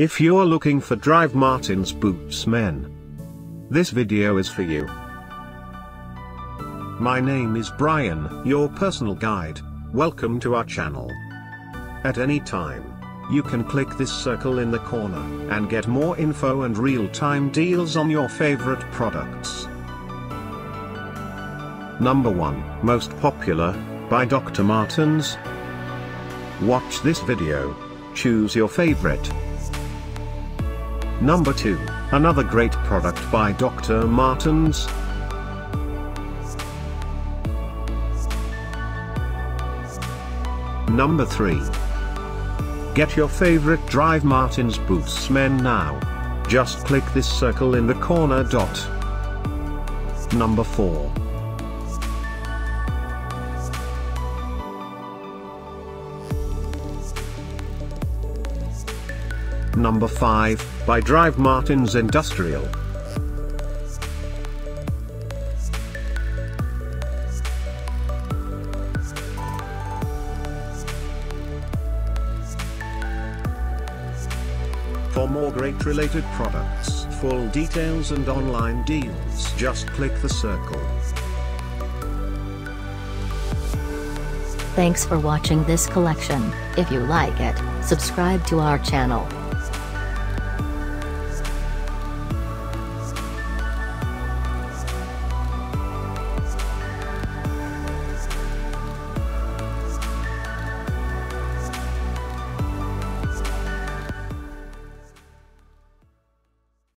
If you're looking for Dr. Martens boots men, this video is for you. My name is Brian, your personal guide, welcome to our channel. At any time, you can click this circle in the corner, and get more info and real-time deals on your favorite products. Number 1, Most Popular, by Dr. Martens. Watch this video. Choose your favorite. Number 2, another great product by Dr. Martens. Number 3. Get your favorite Dr. Martens boots men now. Just click this circle in the corner dot. Number 4. Number 5, by Dr. Martens Industrial. For more great related products, full details and online deals just click the circle. Thanks for watching this collection. If you like it, subscribe to our channel.